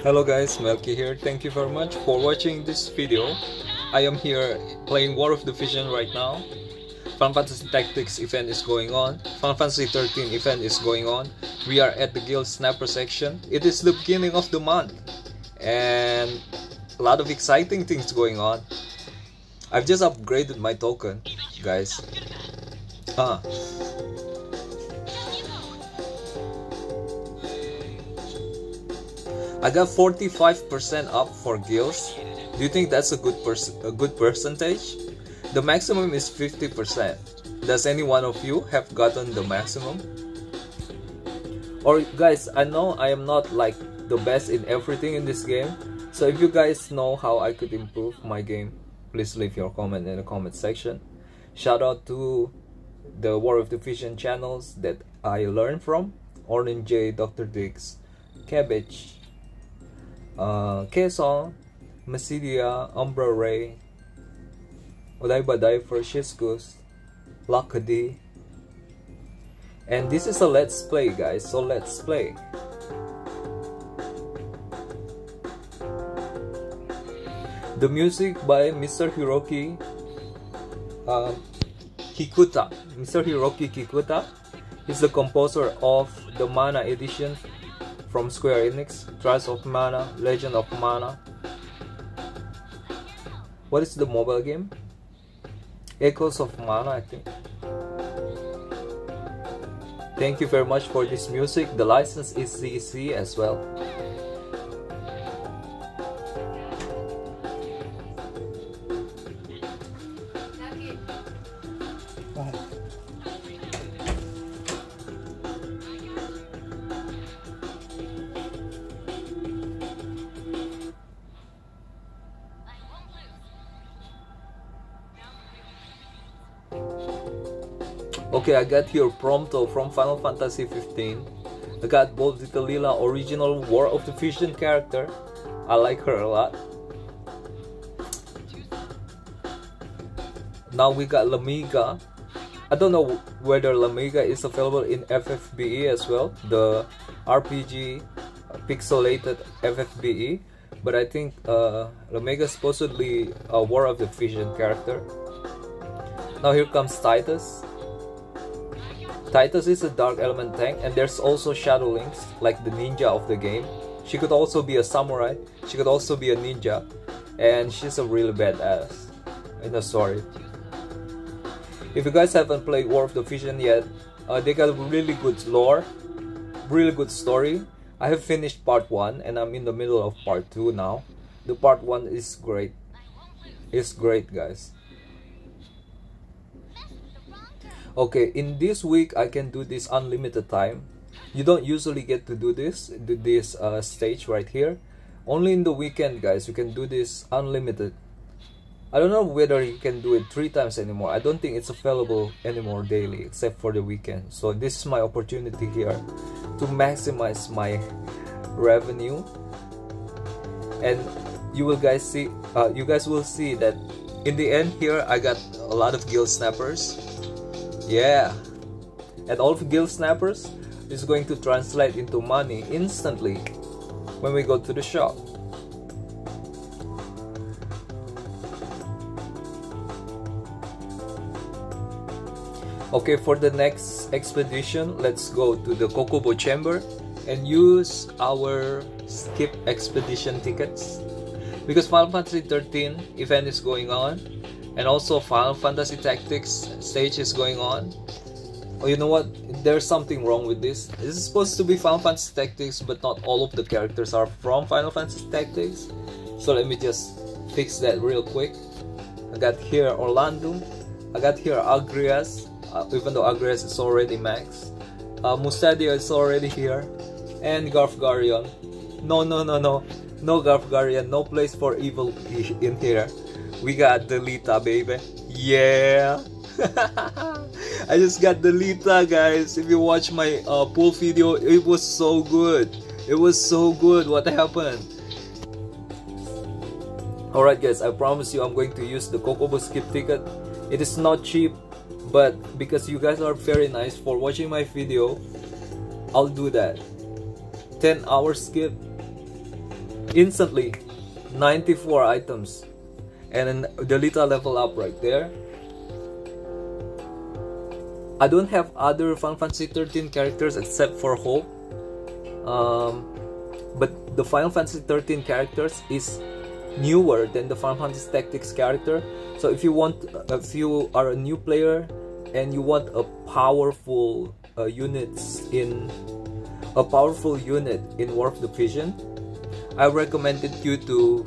Hello guys, Melky here. Thank you very much for watching this video. I am here playing War of the Vision right now. Final Fantasy Tactics event is going on. Final Fantasy 13 event is going on. We are at the Gil Snapper section. It is the beginning of the month. And a lot of exciting things going on. I've just upgraded my token, guys. Ah, I got 45% up for guilds. Do you think that's a good a good percentage? The maximum is 50%. Does any one of you have gotten the maximum? Or guys, I know I am not like the best in everything in this game. So if you guys know how I could improve my game, please leave your comment in the comment section. Shout out to the War of the Vision channels that I learned from. Orange J, Dr. Dix, Cabbage, uh, Kaesong, Masidia, Umbra Ray, Odaiba Diver, Shiskus, Lakadi. And this is a let's play guys, so let's play. The music by Mr. Hiroki uh, Kikuta. Mr. Hiroki Kikuta is the composer of the Mana edition from Square Enix, Trials of Mana, Legend of Mana. What is the mobile game? Echoes of Mana, I think. Thank you very much for this music. The license is CC as well. Okay, I got here Prompto from Final Fantasy 15. I got both Lila original War of the Vision character. I like her a lot. Now we got Lamiga. I don't know whether Lamiga is available in FFBE as well, the RPG pixelated FFBE, but I think uh, Lamiga supposedly a War of the Vision character. Now here comes Titus. Titus is a dark element tank and there's also Shadowlynx like the ninja of the game. She could also be a samurai, she could also be a ninja, and she's a really badass the story. If you guys haven't played War of the Vision yet, uh, they got really good lore, really good story. I have finished part 1 and I'm in the middle of part 2 now. The part 1 is great. It's great guys. Okay in this week I can do this unlimited time. You don't usually get to do this do this uh, stage right here. Only in the weekend guys you can do this unlimited. I don't know whether you can do it three times anymore. I don't think it's available anymore daily except for the weekend. So this is my opportunity here to maximize my revenue. And you will guys see uh, you guys will see that in the end here I got a lot of gil snappers yeah. And all gil snappers is going to translate into money instantly when we go to the shop. Okay, for the next expedition, let's go to the Chocobo Chamber and use our skip expedition tickets because Final Fantasy 13 event is going on and also Final Fantasy Tactics stage is going on. Oh, you know what? There's something wrong with this. This is supposed to be Final Fantasy Tactics, but not all of the characters are from Final Fantasy Tactics. So let me just fix that real quick. I got here Orlandeu. I got here Agrias, uh, even though Agrias is already max. Uh, is already here. And Garfgarion. No, no, no, no. No Garfgarion. No place for evil in here. We got Delita, baby. Yeah. I just got Delita, guys. If you watch my uh, pool video, it was so good. It was so good. What happened? Alright guys, I promise you I'm going to use the Chocobo skip ticket. It is not cheap, but because you guys are very nice for watching my video, I'll do that. 10 hour skip instantly 94 items and then the little level up right there. I don't have other Final Fantasy 13 characters except for Hope. Um, but the Final Fantasy 13 characters is newer than the Final Fantasy Tactics character. So if you want if you are a new player and you want a powerful uh, units in a powerful unit in War of the Vision I recommended you to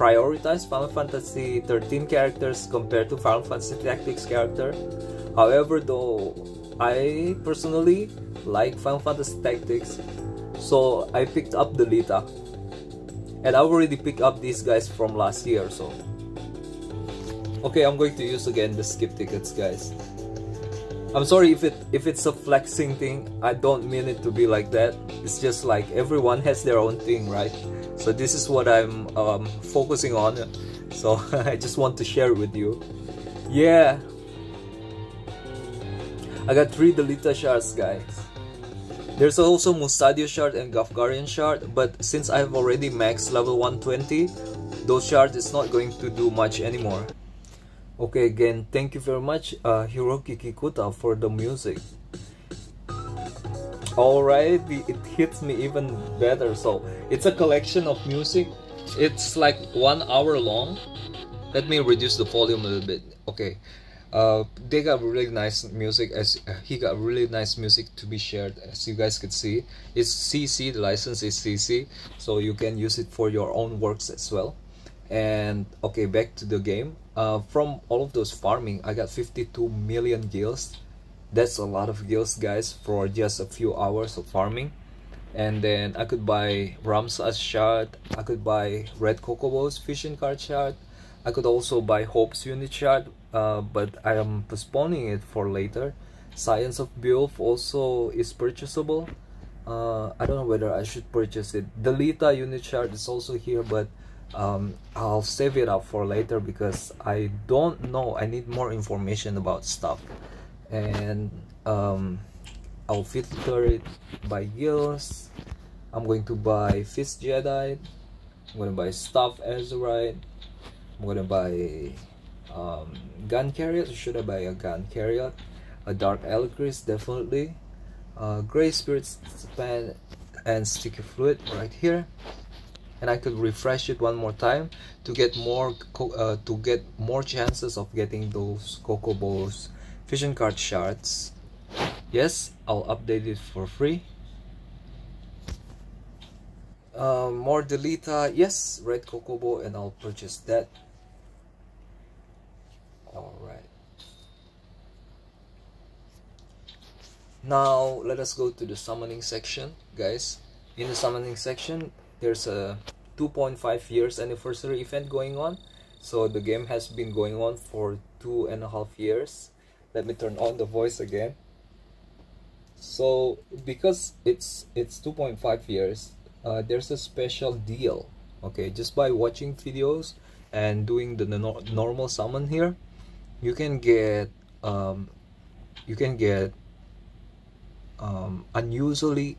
prioritize Final Fantasy 13 characters compared to Final Fantasy Tactics character. However, though, I personally like Final Fantasy Tactics, so I picked up Delita. And I already picked up these guys from last year, so. Okay, I'm going to use again the skip tickets, guys. I'm sorry if it if it's a flexing thing. I don't mean it to be like that. It's just like everyone has their own thing, right? So this is what I'm um, focusing on. So I just want to share with you. Yeah, I got three Delita shards, guys. There's also Mustadio shard and Garfgarion shard, but since I have already maxed level 120, those shards is not going to do much anymore. Okay, again, thank you very much, uh, Hiroki Kikuta, for the music. Alright, it hits me even better. So, it's a collection of music. It's like one hour long. Let me reduce the volume a little bit. Okay, uh, they got really nice music as uh, he got really nice music to be shared as you guys could see it's cc the license is cc so you can use it for your own works as well and okay back to the game uh, from all of those farming I got 52 million gills that's a lot of gills guys for just a few hours of farming. And then I could buy Ramza's shard I could buy Red Chocobo's vision card shard I could also buy Hope's unit shard uh, but I am postponing it for later. Scions of Beoulve also is purchasable. Uh, I don't know whether I should purchase it. Delita unit shard is also here but um, I'll save it up for later because I don't know. I need more information about stuff and um, I'll filter it by gills I'm going to buy Fist Jedi. I'm gonna buy Staff Azerite I'm gonna buy um, Gun Chariot should I buy a Gun Chariot a Dark Elcris definitely. Uh, Gray Spirit Span and Sticky Fluid right here. And I could refresh it one more time to get more uh, to get more chances of getting those Chocobos vision card shards. Yes I'll update it for free. Uh, more Delita. Yes red Chocobo and I'll purchase that. Alright. Now let us go to the summoning section guys. In the summoning section there's a 2.5 years anniversary event going on. So the game has been going on for two and a half years let me turn on the voice again so because it's it's 2.5 years uh, there's a special deal okay just by watching videos and doing the no normal summon here you can get um, you can get um, unusually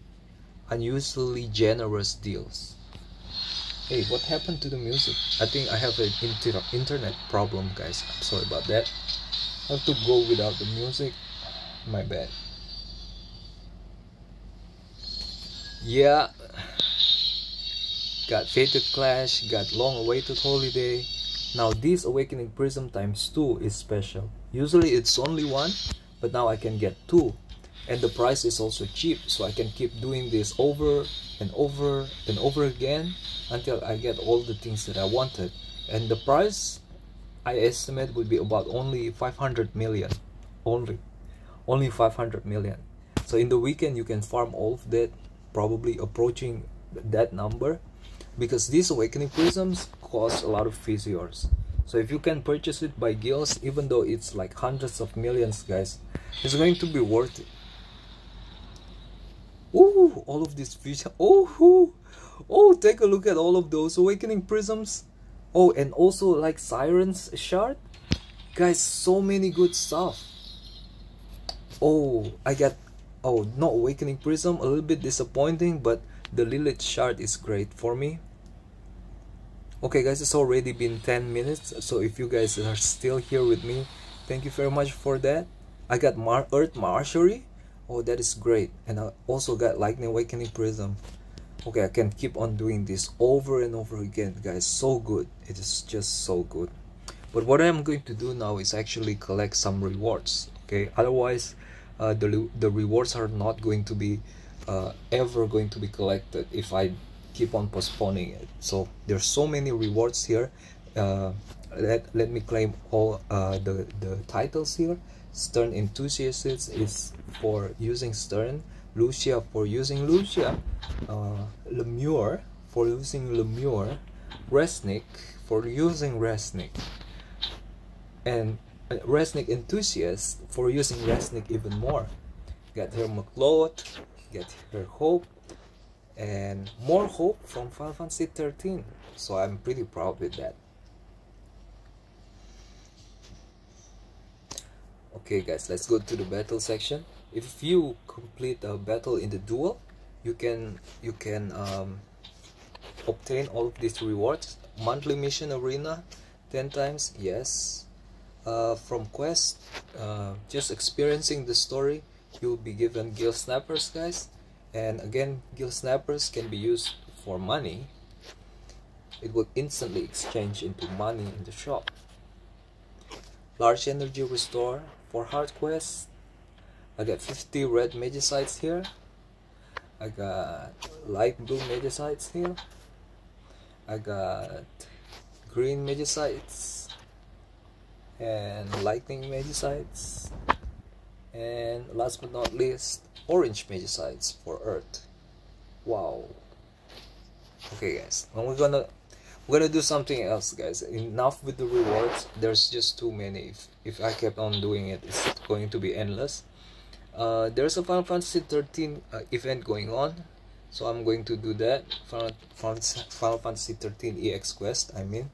unusually generous deals. Hey, what happened to the music? I think I have an inter internet problem, guys. I'm sorry about that. Have to go without the music. My bad. Yeah. Got Fated Clash, got Long Awaited Holiday. Now this Awakening Prism times 2 is special. Usually it's only one, but now I can get two and the price is also cheap so I can keep doing this over and over and over again until I get all the things that I wanted and the price I estimate would be about only 500 million. Only. Only 500 million. So in the weekend you can farm all of that probably approaching that number because these awakening prisms cost a lot of visiores so if you can purchase it by gills even though it's like hundreds of millions guys it's going to be worth it. Oh, all of these fish. Oh, oh, take a look at all of those awakening prisms. Oh, and also like Sirens Shard. Guys, so many good stuff. Oh, I got, oh, not awakening prism, a little bit disappointing, but the Lilith Shard is great for me. okay guys it's already been 10 minutes so if you guys are still here with me thank you very much for that I got Mar Earth Marjorie oh that is great and I also got Lightning Awakening Prism okay I can keep on doing this over and over again guys. So good. It is just so good. But what I'm going to do now is actually collect some rewards okay? Otherwise uh, the, the rewards are not going to be uh, ever going to be collected if I keep on postponing it. So there's so many rewards here. Uh, let, let me claim all uh, the, the titles here. Stern Enthusiasts is for using Sterne Lucia for using Lucia uh, Lemure for using Lemure Resnick for using Resnick and uh, Resnick Enthusiast for using Resnick even more. Get her McLeod get her Hope and more hope from Final Fantasy 13 so I'm pretty proud with that. Okay guys let's go to the battle section if you complete a battle in the duel you can you can um, obtain all of these rewards. Monthly mission arena 10 times yes. Uh, from quest uh, just experiencing the story you'll be given gil snappers guys. And again gil snappers can be used for money. It will instantly exchange into money in the shop. Large energy restore for hard quest I got 50 red magicites here. I got light blue magicites here. I got green magicites and lightning magicites and last but not least orange magicites for earth. Wow. Okay guys. And we're gonna we're gonna do something else guys. Enough with the rewards. There's just too many. If, if I kept on doing it it's going to be endless uh, there's a Final Fantasy 13 uh, event going on. So I'm going to do that. Final, Fantasy 13 EX quest I mean.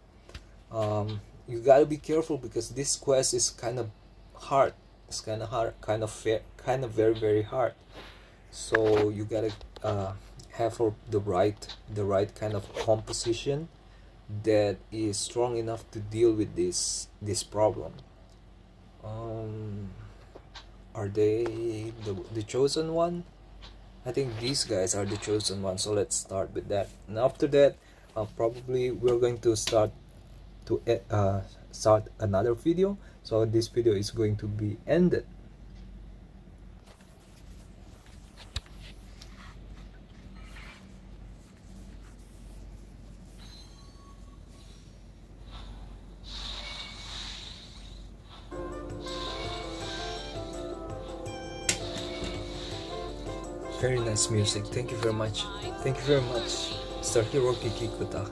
Um, you gotta be careful because this quest is kind of hard. It's kind of hard kind of fair kind of very very hard. So you gotta uh, have the right the right kind of composition that is strong enough to deal with this this problem. Um are they the, the chosen one? I think these guys are the chosen one so let's start with that. And after that uh, probably we're going to start to uh, start another video. So this video is going to be ended Nice music. Thank you very much. Thank you very much, Star Hero Kikuta.